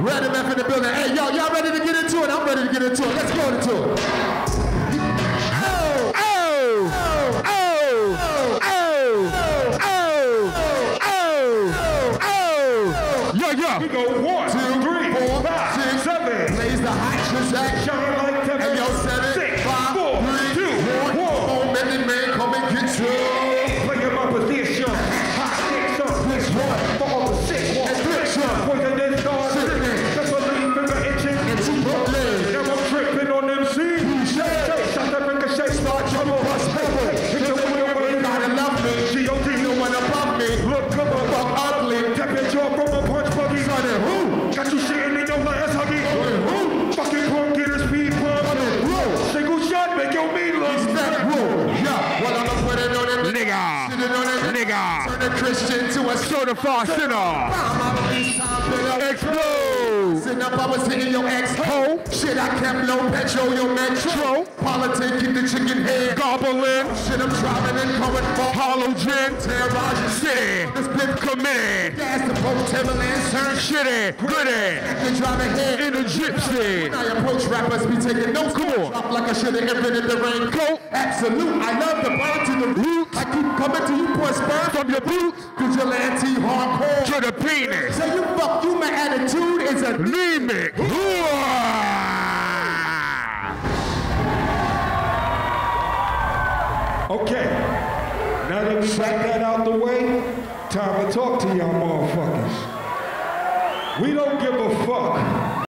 Ready man for the building. Hey, yo, y'all ready to get into it? I'm ready to get into it. Let's go into it. Oh, Oh! Oh! Oh! Oh! Oh! Oh! Yeah, yeah. We go one, two, three, four, five, six, seven. Blaze the hot Shazak. Shine like seven, Hey, yo, come and get you. Nigga. On it. Nigga. Turn a Christian to a Certified sinner. Of these times, Explode. Sitting up, I was hitting your ex Ho. Shit, I kept low petrol, your metro. Politic, keep the chicken head. Gobbling. Shit, I'm driving and coming for Halogen. terrorize your City. This bit Committed. gas the boat, Timberland, turn shit. Shitty. Gritty. The driving head. In a gypsy. When I approach rappers, be taking notes. Come on. Drop like I should have invented the rain. Go. Absolute. I love the burn to the From your boots Vigilante, hardcore. to the penis. So you fuck you, my attitude is a Anemic. Okay. Now that we got that out the way, time to talk to y'all motherfuckers. We don't give a fuck